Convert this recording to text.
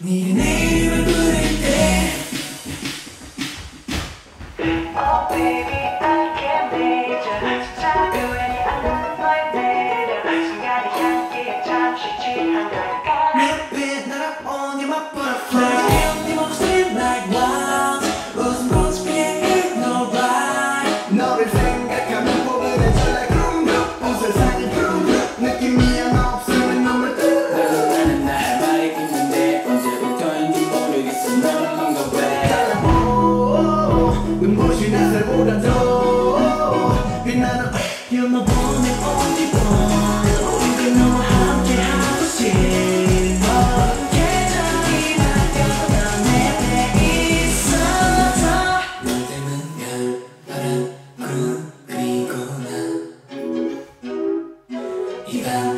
Need an 今